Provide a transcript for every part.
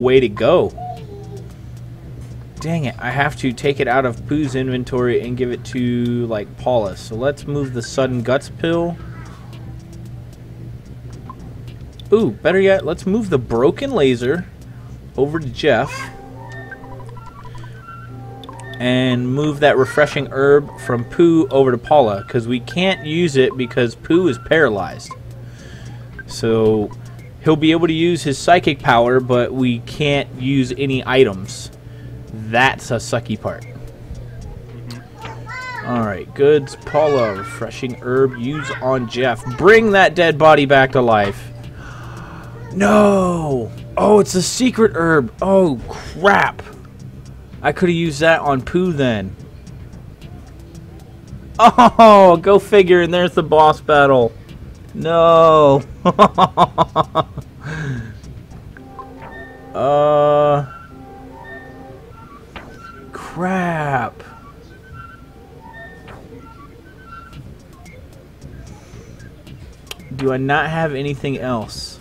way to go. Dang it, I have to take it out of Poo's inventory and give it to, like, Paula. So let's move the Sudden Guts pill. Ooh, better yet, let's move the Broken Laser over to Jeff. And move that Refreshing Herb from Poo over to Paula. Because we can't use it because Poo is paralyzed. So he'll be able to use his psychic power, but we can't use any items. That's a sucky part. Mm-hmm. Alright, goods. Paula, refreshing herb, use on Jeff. Bring that dead body back to life. No! Oh, it's a secret herb. Oh, crap. I could have used that on Poo then. Oh, go figure, and there's the boss battle. No. I not have anything else?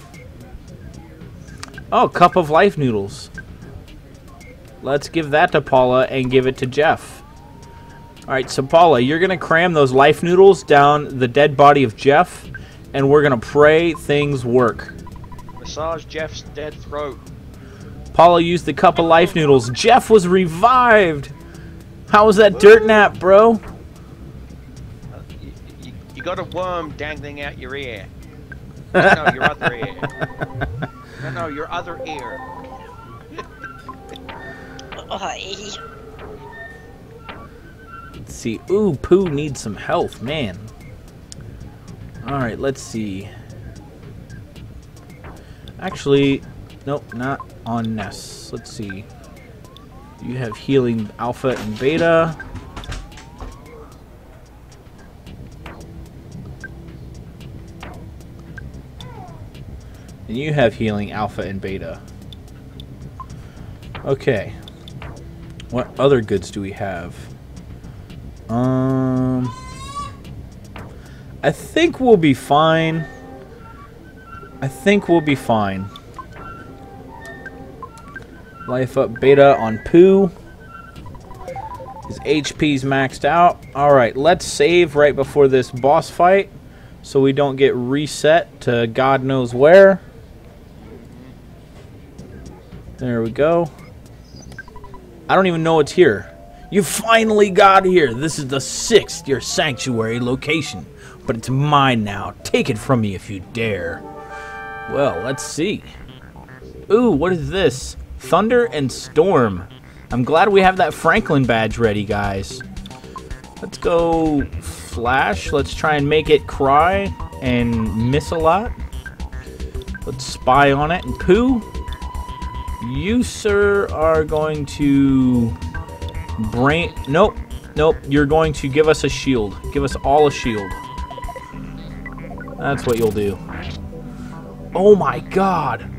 Oh, cup of life noodles. Let's give that to Paula and give it to Jeff. Alright, so Paula, you're going to cram those life noodles down the dead body of Jeff and we're gonna pray things work. Massage Jeff's dead throat. Paula used the cup of life noodles. Jeff was revived. How was that dirt nap, bro? Uh, you, you, you, got a worm dangling out your ear. No, your other ear. No, no, your other ear. Let's see. Ooh, Poo needs some health, man. Alright, let's see. Actually, nope, not on Ness. Let's see. You have healing alpha and beta. And you have healing alpha and beta. Okay. What other goods do we have? Um... I think we'll be fine. I think we'll be fine. Life up beta on Poo. His HP's maxed out. Alright, let's save right before this boss fight. So we don't get reset to God knows where. There we go. I don't even know what's here. You finally got here. This is the sixth your sanctuary location but it's mine now. Take it from me if you dare. Well, let's see. Ooh, what is this? Thunder and Storm. I'm glad we have that Franklin badge ready, guys. Let's go Flash. Let's try and make it cry and miss a lot. Let's spy on it. And Poo, you, sir, are going to... Brain... Nope. Nope. You're going to give us a shield. Give us all a shield. That's what you'll do. Oh my god!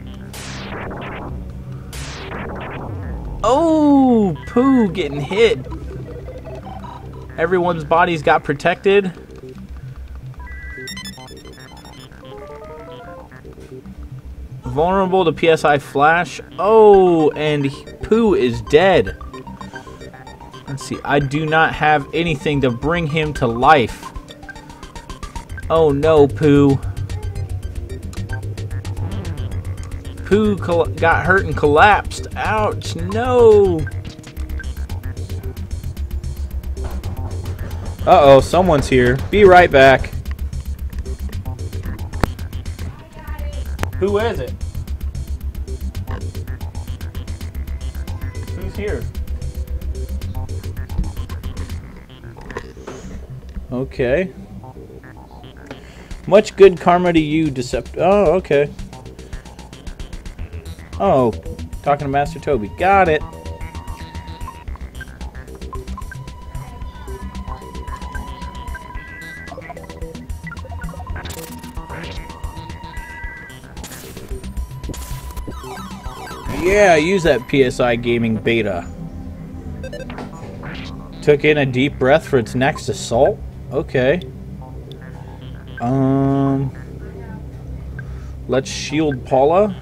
Oh, poo getting hit. Everyone's bodies got protected. Vulnerable to PSI Flash. Oh, and Poo is dead. Let's see. I do not have anything to bring him to life. Oh no, Poo. Poo got hurt and collapsed. Ouch, no. Uh-oh, someone's here. Be right back. Who is it? Who's here? Okay. Much good karma to you, Decept... Oh, okay. Oh, talking to Master Toby. Got it. Yeah, use that PSI Gaming beta. Took in a deep breath for its next assault? Okay. Um, let's shield Paula.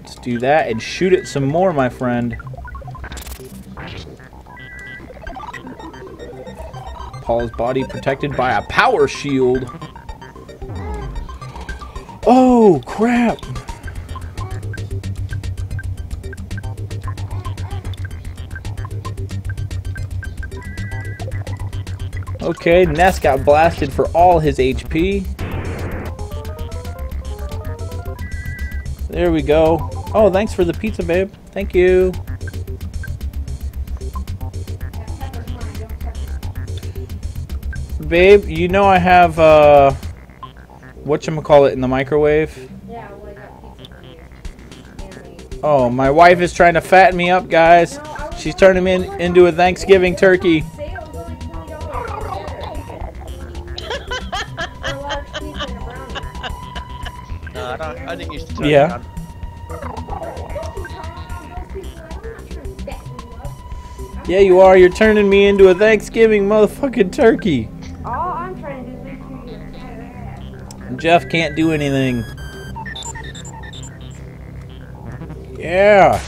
Let's do that and shoot it some more, my friend. Paula's body protected by a power shield. Oh, crap. Okay, Ness got blasted for all his HP. There we go. Oh, thanks for the pizza, babe. Thank you. Babe, you know I have, uh, whatchamacallit in the microwave? Yeah, well, I got pizza for you. Oh, my wife is trying to fatten me up, guys. She's turning me in, into a Thanksgiving turkey. Sale was only twenty dollars. For a large pizza and a brownie. No, I don't. I didn't used to. turn Yeah. Yeah, you are. You're turning me into a Thanksgiving motherfucking turkey. Jeff can't do anything. Yeah.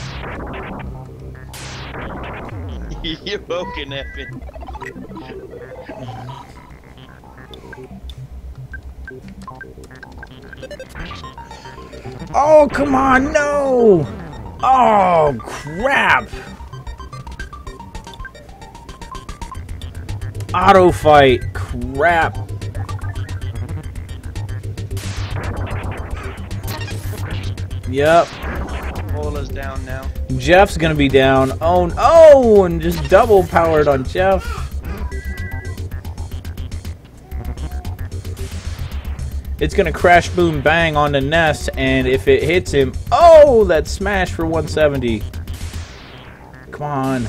You're woken, effing. Oh, come on, no! Oh, crap! Auto fight, crap. Yep, Paula's down now. Jeff's gonna be down. Oh, oh, and just double powered on Jeff. It's gonna crash, boom, bang on the Ness, and if it hits him, oh, that smash for 170. Come on.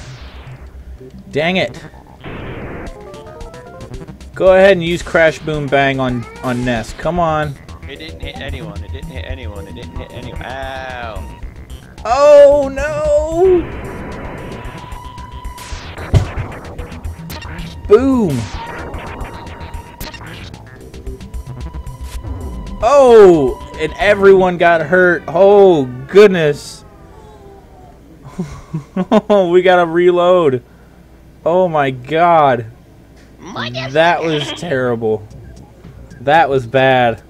Dang it. Go ahead and use crash, boom, bang on on Ness. Come on. It didn't hit anyone. It didn't hit anyone. It didn't hit anyone. Ow. Oh no! Boom! Oh, and everyone got hurt. Oh goodness! we gotta reload. Oh my god, that was terrible. That was bad.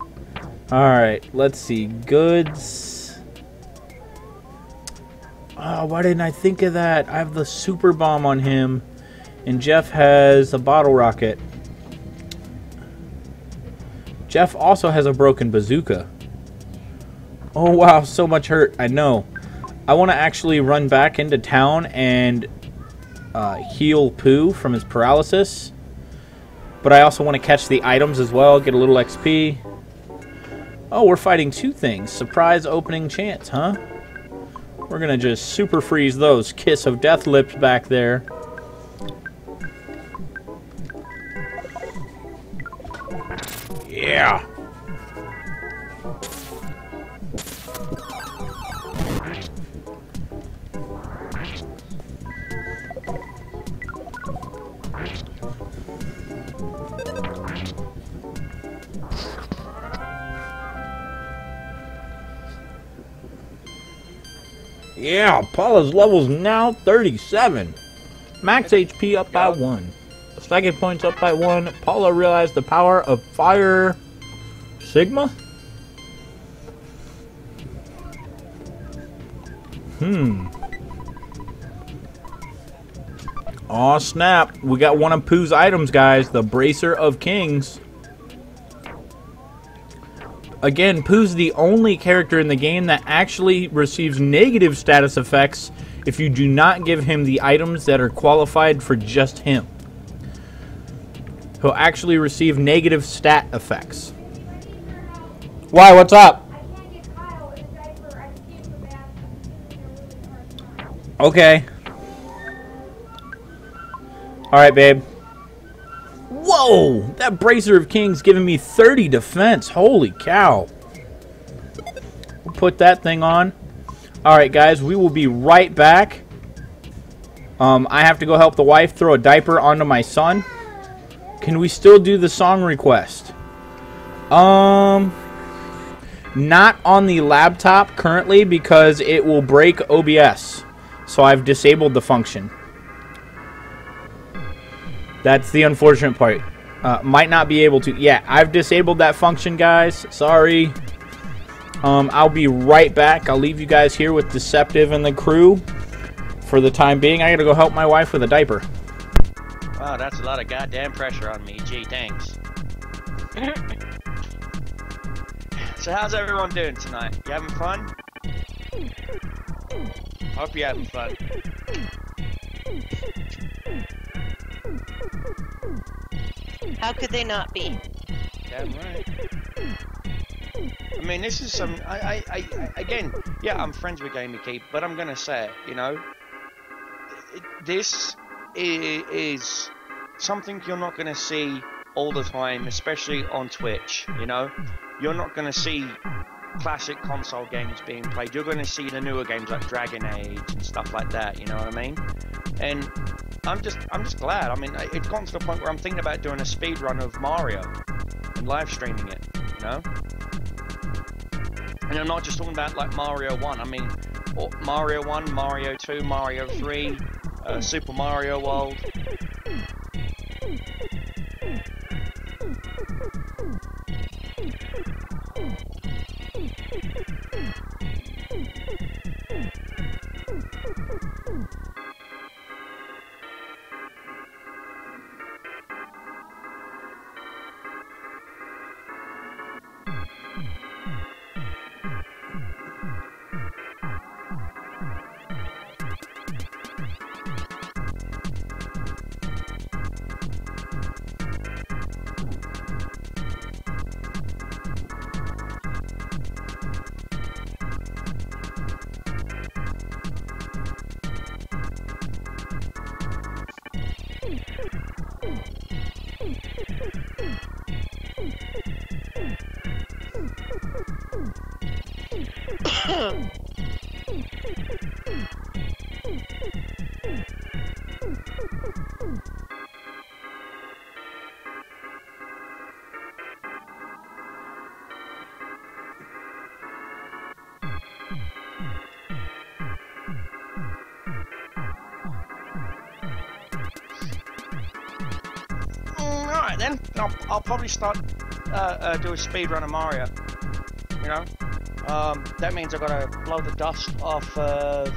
All right, let's see. Goods. Oh, why didn't I think of that? I have the super bomb on him, and Jeff has a bottle rocket. Jeff also has a broken bazooka. Oh wow, so much hurt. I know. I want to actually run back into town and uh, heal Poo from his paralysis. But I also want to catch the items as well, get a little XP. Oh, we're fighting two things. Surprise opening chance, huh? We're gonna just super freeze those kiss of death lips back there. Yeah. Yeah, Paula's level's now 37. Max HP up by one. Second points up by one. Paula realized the power of fire Sigma? Hmm. Aw, snap. We got one of Poo's items, guys. The Bracer of Kings. Again, Poo's the only character in the game that actually receives negative status effects if you do not give him the items that are qualified for just him. He'll actually receive negative stat effects. Why? What's up? I can't get Kyle a diaper. I can't go back. Okay. Alright, babe. That Bracer of Kings giving me 30 defense. Holy cow. We'll put that thing on. Alright, guys. We will be right back. Um, I have to go help the wife throw a diaper onto my son. Can we still do the song request? Um... Not on the laptop currently because it will break OBS. So I've disabled the function. That's the unfortunate part. Uh, might not be able to. Yeah, I've disabled that function, guys. Sorry. Um, I'll be right back. I'll leave you guys here with Deceptive and the crew for the time being. I gotta go help my wife with a diaper. Wow, that's a lot of goddamn pressure on me. Gee, thanks. so how's everyone doing tonight? You having fun? Hope you're having fun. How could they not be? Damn right. I mean, this is some. I, I, I, again, yeah, I'm friends with Gamey Keep, but I'm gonna say it. You know, this is something you're not gonna see all the time, especially on Twitch. You know, you're not gonna see classic console games being played. You're gonna see the newer games like Dragon Age and stuff like that. You know what I mean? And I'm just, I'm just glad. I mean, it's gotten to the point where I'm thinking about doing a speed run of Mario and live streaming it. You know. And I'm not just talking about like Mario 1. I mean, Mario 1, Mario 2, Mario 3, uh, Super Mario World. Then, I'll, I'll probably start uh, uh, do a speed run of Mario. You know, um, that means I've got to blow the dust off of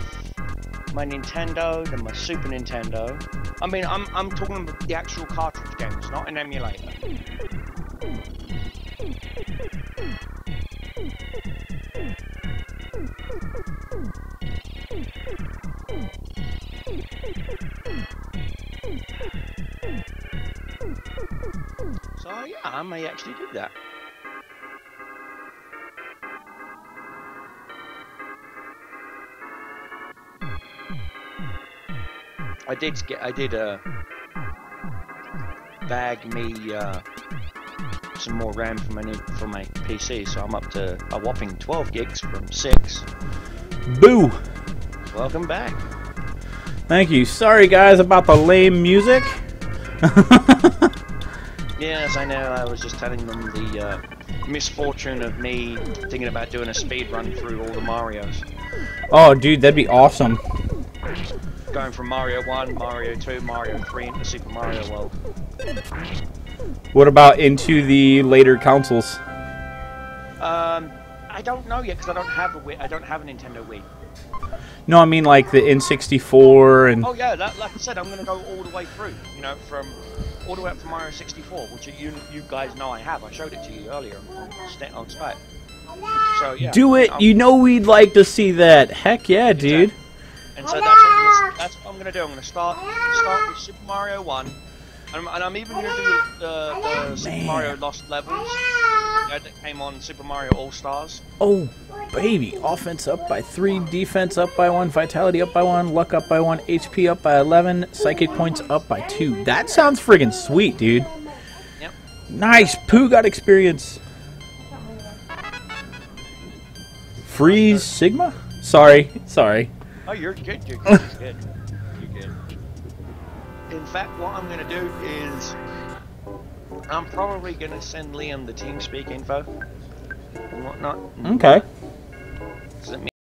my Nintendo, then my Super Nintendo. I mean, I'm I'm talking about the actual cartridge games, not an emulator. So yeah, I may actually do that. I did get, I did uh, bag me uh, some more RAM for my new, for my PC, so I'm up to a whopping 12 gigs from six. Boo! Welcome back. Thank you. Sorry, guys, about the lame music. Yes, I know. I was just telling them the uh, misfortune of me thinking about doing a speed run through all the Mario's. oh, dude, that'd be awesome. Going from Mario 1, Mario 2, Mario 3 into Super Mario World. What about into the later consoles? Um, I don't know yet because I don't have a Wii. I don't have a Nintendo Wii. No, I mean like the N64 and. Oh yeah, that, like I said, I'm gonna go all the way through. You know, from all the way up to Mario 64, which you you guys know I have. I showed it to you earlier on, on Skype. So yeah. Do it! um, You know we'd like to see that. Heck yeah, dude. And so that's what, I'm gonna, that's what I'm gonna do. I'm gonna start start with Super Mario One, and I'm, and I'm even gonna do the, the Super Mario Lost Levels know, that came on Super Mario All Stars. Oh, baby. Offense up by three, defense up by one, vitality up by one, luck up by one, HP up by 11, psychic points up by two. That sounds friggin' sweet, dude. Yep. Nice. Poo got experience. Freeze Sigma? Sorry. Sorry. Oh, you're good. You're good. You're good. You're good. In fact, what I'm gonna do is I'm probably gonna send Liam the TeamSpeak info. and whatnot. Okay.